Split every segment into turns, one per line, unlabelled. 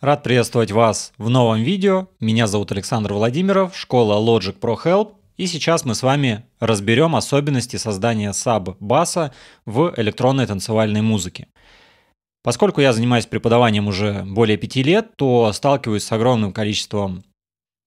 Рад приветствовать вас в новом видео. Меня зовут Александр Владимиров, школа Logic Pro Help. И сейчас мы с вами разберем особенности создания саб-баса в электронной танцевальной музыке. Поскольку я занимаюсь преподаванием уже более пяти лет, то сталкиваюсь с огромным количеством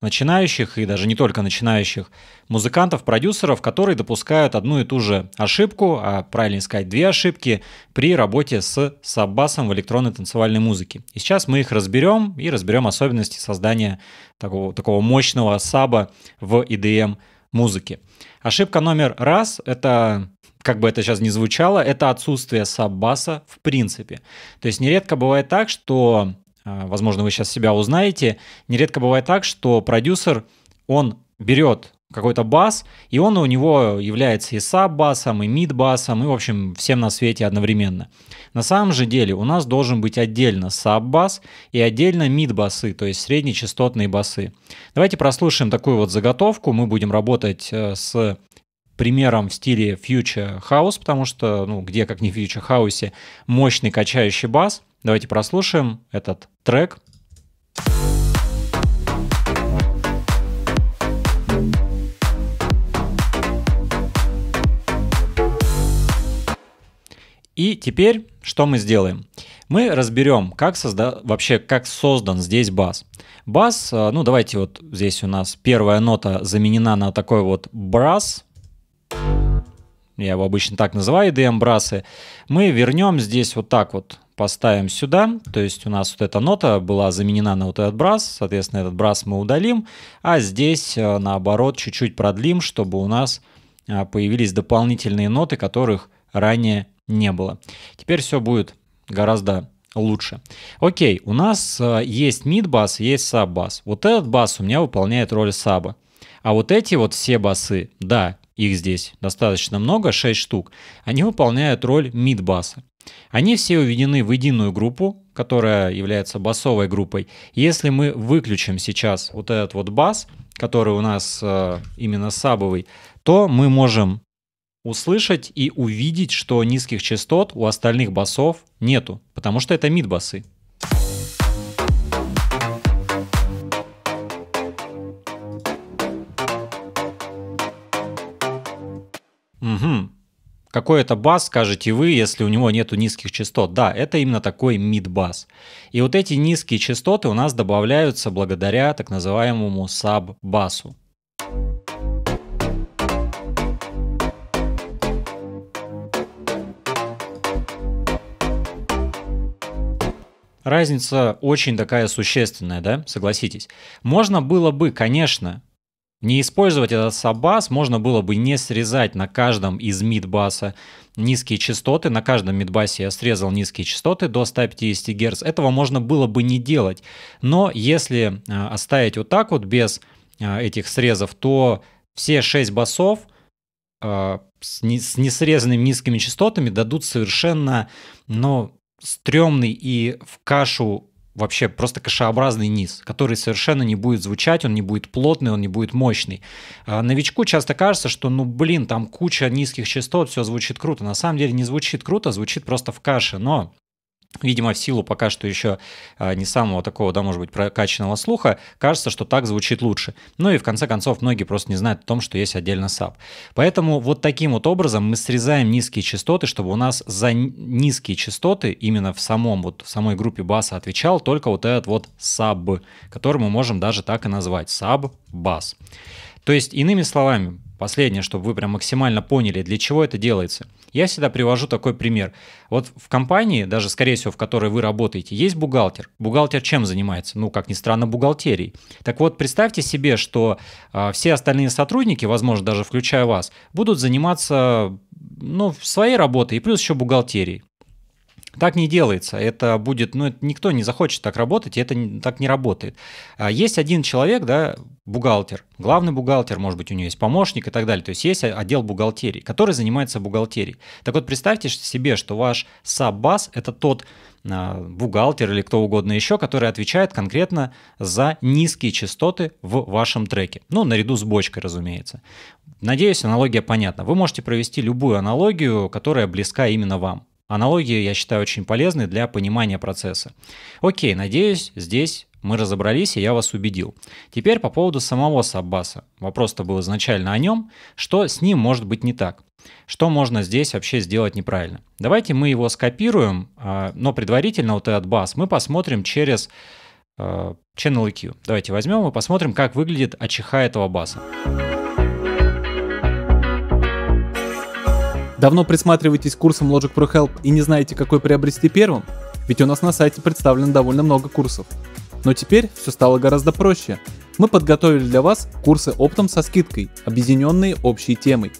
начинающих и даже не только начинающих музыкантов, продюсеров, которые допускают одну и ту же ошибку, а правильно сказать две ошибки при работе с саббасом в электронной танцевальной музыке. И сейчас мы их разберем и разберем особенности создания такого, такого мощного саба в EDM музыке. Ошибка номер раз — это как бы это сейчас ни звучало, это отсутствие саббаса в принципе. То есть нередко бывает так, что возможно, вы сейчас себя узнаете, нередко бывает так, что продюсер, он берет какой-то бас, и он у него является и саб-басом, и мид-басом, и, в общем, всем на свете одновременно. На самом же деле у нас должен быть отдельно саб-бас и отдельно мид-басы, то есть среднечастотные басы. Давайте прослушаем такую вот заготовку. Мы будем работать э, с примером в стиле Future House, потому что, ну, где как не в Future House, мощный качающий бас – Давайте прослушаем этот трек. И теперь что мы сделаем? Мы разберем, как созда... вообще как создан здесь бас. Бас, э, ну давайте вот здесь у нас первая нота заменена на такой вот брас. Я его обычно так называю, EDM брасы. Мы вернем здесь вот так вот поставим сюда, то есть у нас вот эта нота была заменена на вот этот брас, соответственно, этот брас мы удалим, а здесь, э, наоборот, чуть-чуть продлим, чтобы у нас э, появились дополнительные ноты, которых ранее не было. Теперь все будет гораздо лучше. Окей, у нас э, есть мид-бас, есть саб-бас. Вот этот бас у меня выполняет роль саба. А вот эти вот все басы, да, их здесь достаточно много, 6 штук, они выполняют роль мид-баса. Они все уведены в единую группу, которая является басовой группой. Если мы выключим сейчас вот этот вот бас, который у нас э, именно сабовый, то мы можем услышать и увидеть, что низких частот у остальных басов нету, потому что это мид-басы. Угу. Какой это бас, скажете вы, если у него нету низких частот? Да, это именно такой мид-бас. И вот эти низкие частоты у нас добавляются благодаря так называемому саб-басу. Разница очень такая существенная, да, согласитесь. Можно было бы, конечно, не использовать этот саббас можно было бы не срезать на каждом из мидбаса низкие частоты. На каждом мидбасе я срезал низкие частоты до 150 Гц. Этого можно было бы не делать. Но если э, оставить вот так вот без э, этих срезов, то все 6 басов э, с несрезанными низкими частотами дадут совершенно, ну, стрёмный и в кашу вообще просто кашеобразный низ, который совершенно не будет звучать, он не будет плотный, он не будет мощный. А новичку часто кажется, что, ну, блин, там куча низких частот, все звучит круто. На самом деле не звучит круто, звучит просто в каше, но Видимо, в силу пока что еще а, не самого такого, да, может быть, прокачанного слуха, кажется, что так звучит лучше. Ну и в конце концов, многие просто не знают о том, что есть отдельно SAP. Поэтому вот таким вот образом мы срезаем низкие частоты, чтобы у нас за низкие частоты именно в самом вот в самой группе баса отвечал только вот этот вот SAB, который мы можем даже так и назвать, SAB бас. То есть, иными словами, последнее, чтобы вы прям максимально поняли, для чего это делается. Я всегда привожу такой пример. Вот в компании, даже скорее всего, в которой вы работаете, есть бухгалтер. Бухгалтер чем занимается? Ну, как ни странно, бухгалтерией. Так вот, представьте себе, что э, все остальные сотрудники, возможно, даже включая вас, будут заниматься ну, своей работой и плюс еще бухгалтерией. Так не делается. Это будет, ну, никто не захочет так работать, и это так не работает. А есть один человек, да, бухгалтер, главный бухгалтер, может быть, у него есть помощник и так далее. То есть есть отдел бухгалтерии, который занимается бухгалтерией. Так вот, представьте себе, что ваш саббас – это тот а, бухгалтер или кто угодно еще, который отвечает конкретно за низкие частоты в вашем треке. Ну, наряду с бочкой, разумеется. Надеюсь, аналогия понятна. Вы можете провести любую аналогию, которая близка именно вам. Аналогии, я считаю, очень полезны для понимания процесса. Окей, надеюсь, здесь мы разобрались, и я вас убедил. Теперь по поводу самого саббаса. Вопрос-то был изначально о нем. Что с ним может быть не так? Что можно здесь вообще сделать неправильно? Давайте мы его скопируем, а, но предварительно вот этот бас мы посмотрим через а, Channel EQ. Давайте возьмем и посмотрим, как выглядит АЧХ этого баса.
Давно присматриваетесь к курсам Logic Pro Help и не знаете, какой приобрести первым? Ведь у нас на сайте представлено довольно много курсов. Но теперь все стало гораздо проще. Мы подготовили для вас курсы оптом со скидкой, объединенные общей темой.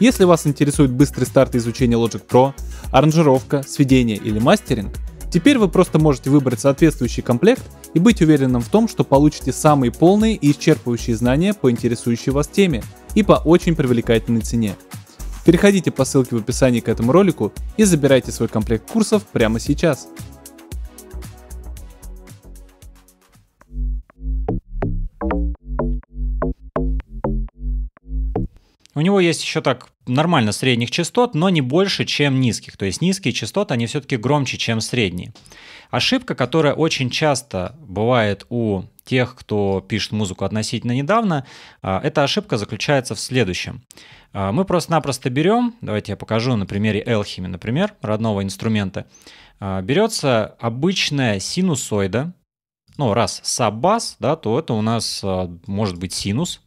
Если вас интересует быстрый старт изучения Logic Pro, аранжировка, сведение или мастеринг, теперь вы просто можете выбрать соответствующий комплект и быть уверенным в том, что получите самые полные и исчерпывающие знания по интересующей вас теме и по очень привлекательной цене. Переходите по ссылке в описании к этому ролику и забирайте свой комплект курсов прямо сейчас.
У него есть еще так нормально средних частот, но не больше, чем низких. То есть низкие частоты, они все-таки громче, чем средние. Ошибка, которая очень часто бывает у тех, кто пишет музыку относительно недавно, а, эта ошибка заключается в следующем. А, мы просто-напросто берем, давайте я покажу на примере Элхими, например, родного инструмента. А, берется обычная синусоида, ну, раз саббас, да, то это у нас может быть синус.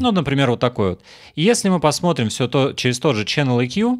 Ну, например, вот такой вот. И если мы посмотрим все то через тот же Channel EQ,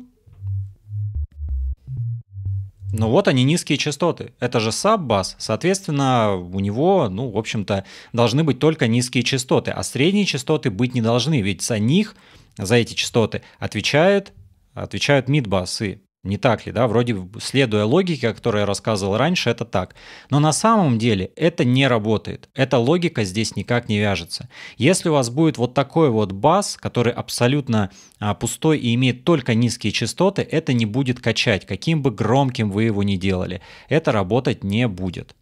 ну вот они низкие частоты. Это же саб-бас. Соответственно, у него, ну, в общем-то, должны быть только низкие частоты. А средние частоты быть не должны. Ведь за них, за эти частоты, отвечают, отвечают мид-басы. Не так ли, да? Вроде следуя логике, о которой я рассказывал раньше, это так. Но на самом деле это не работает. Эта логика здесь никак не вяжется. Если у вас будет вот такой вот бас, который абсолютно а, пустой и имеет только низкие частоты, это не будет качать, каким бы громким вы его ни делали. Это работать не будет.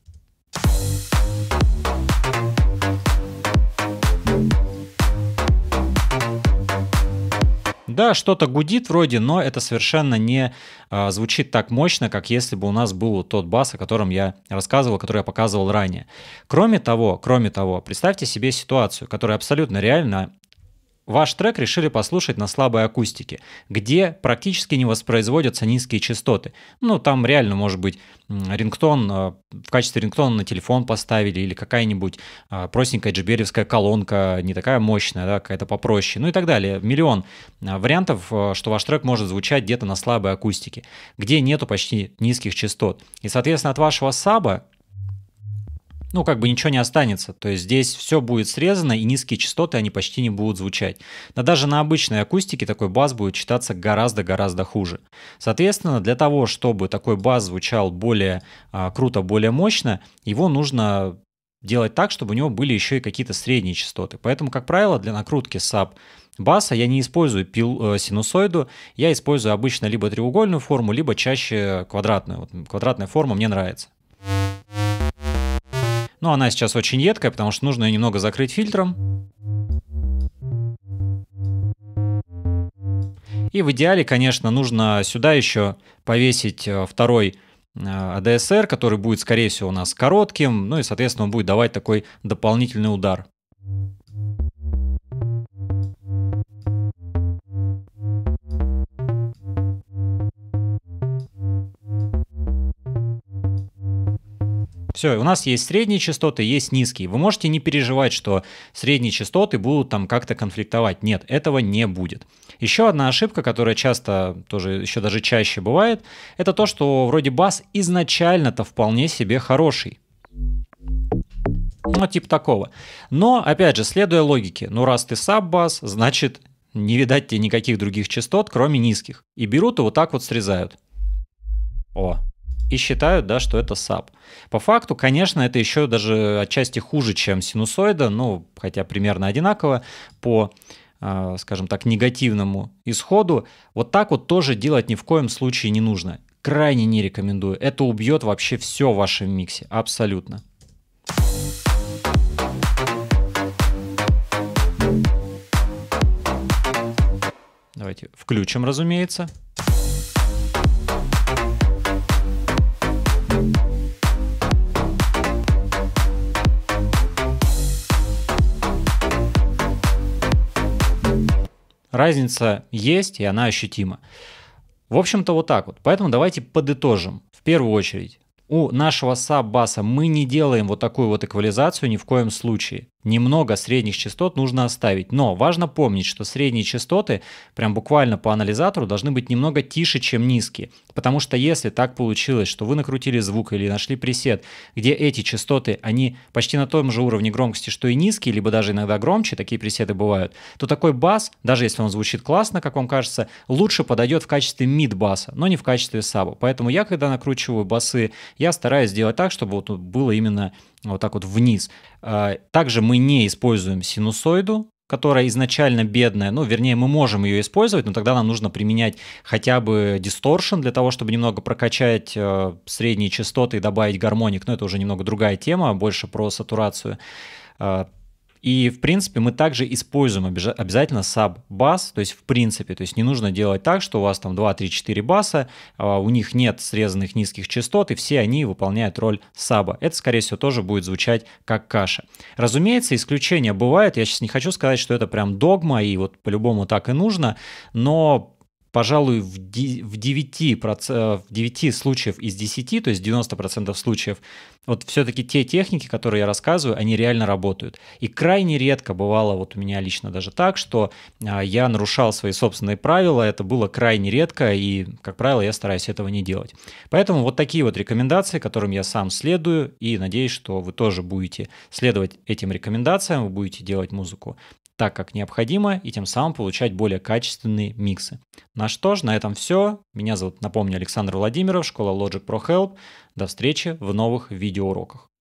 Да, что-то гудит вроде, но это совершенно не а, звучит так мощно, как если бы у нас был тот бас, о котором я рассказывал, который я показывал ранее. Кроме того, кроме того, представьте себе ситуацию, которая абсолютно реально Ваш трек решили послушать на слабой акустике, где практически не воспроизводятся низкие частоты. Ну, там реально может быть рингтон, э, в качестве рингтона на телефон поставили или какая-нибудь э, простенькая джиберевская колонка, не такая мощная, да, какая-то попроще, ну и так далее. Миллион э, вариантов, что ваш трек может звучать где-то на слабой акустике, где нету почти низких частот. И, соответственно, от вашего саба ну, как бы ничего не останется. То есть здесь все будет срезано, и низкие частоты, они почти не будут звучать. Но даже на обычной акустике такой бас будет читаться гораздо-гораздо хуже. Соответственно, для того, чтобы такой бас звучал более а, круто, более мощно, его нужно делать так, чтобы у него были еще и какие-то средние частоты. Поэтому, как правило, для накрутки саб баса я не использую пил, э, синусоиду, я использую обычно либо треугольную форму, либо чаще квадратную. Вот квадратная форма мне нравится. Но ну, она сейчас очень едкая, потому что нужно ее немного закрыть фильтром. И в идеале, конечно, нужно сюда еще повесить э, второй ADSR, э, который будет, скорее всего, у нас коротким, ну и, соответственно, он будет давать такой дополнительный удар. Все, у нас есть средние частоты, есть низкие. Вы можете не переживать, что средние частоты будут там как-то конфликтовать. Нет, этого не будет. Еще одна ошибка, которая часто, тоже еще даже чаще бывает, это то, что вроде бас изначально-то вполне себе хороший. Ну, типа такого. Но, опять же, следуя логике, ну раз ты саб-бас, значит не видать тебе никаких других частот, кроме низких. И берут и вот так вот срезают. О, и считают, да, что это SAP. По факту, конечно, это еще даже отчасти хуже, чем синусоида, ну, хотя примерно одинаково по а, скажем так, негативному исходу, вот так вот тоже делать ни в коем случае не нужно. Крайне не рекомендую. Это убьет вообще все в вашем миксе. Абсолютно. Давайте включим, разумеется. Разница есть, и она ощутима. В общем-то, вот так вот. Поэтому давайте подытожим. В первую очередь, у нашего саб-баса мы не делаем вот такую вот эквализацию ни в коем случае немного средних частот нужно оставить. Но важно помнить, что средние частоты, прям буквально по анализатору, должны быть немного тише, чем низкие. Потому что если так получилось, что вы накрутили звук или нашли пресет, где эти частоты, они почти на том же уровне громкости, что и низкие, либо даже иногда громче, такие пресеты бывают, то такой бас, даже если он звучит классно, как вам кажется, лучше подойдет в качестве мид-баса, но не в качестве саба. Поэтому я, когда накручиваю басы, я стараюсь сделать так, чтобы вот было именно вот так вот вниз. А, также мы не используем синусоиду, которая изначально бедная, ну, вернее, мы можем ее использовать, но тогда нам нужно применять хотя бы дисторшн для того, чтобы немного прокачать э, средние частоты и добавить гармоник, но это уже немного другая тема, больше про сатурацию. Э, и, в принципе, мы также используем обязательно sub-бас, то есть в принципе, то есть не нужно делать так, что у вас там 2, 3, 4 баса, а у них нет срезанных низких частот, и все они выполняют роль саба. Это, скорее всего, тоже будет звучать как каша. Разумеется, исключения бывают, я сейчас не хочу сказать, что это прям догма, и вот по-любому так и нужно, но пожалуй, в 9, в 9 случаев из 10, то есть 90% случаев, вот все-таки те техники, которые я рассказываю, они реально работают. И крайне редко бывало вот у меня лично даже так, что а, я нарушал свои собственные правила, это было крайне редко, и, как правило, я стараюсь этого не делать. Поэтому вот такие вот рекомендации, которым я сам следую, и надеюсь, что вы тоже будете следовать этим рекомендациям, вы будете делать музыку так, как необходимо, и тем самым получать более качественные миксы. На что ж, на этом все. Меня зовут, напомню, Александр Владимиров, школа Logic Pro Help. До встречи в новых видеоуроках.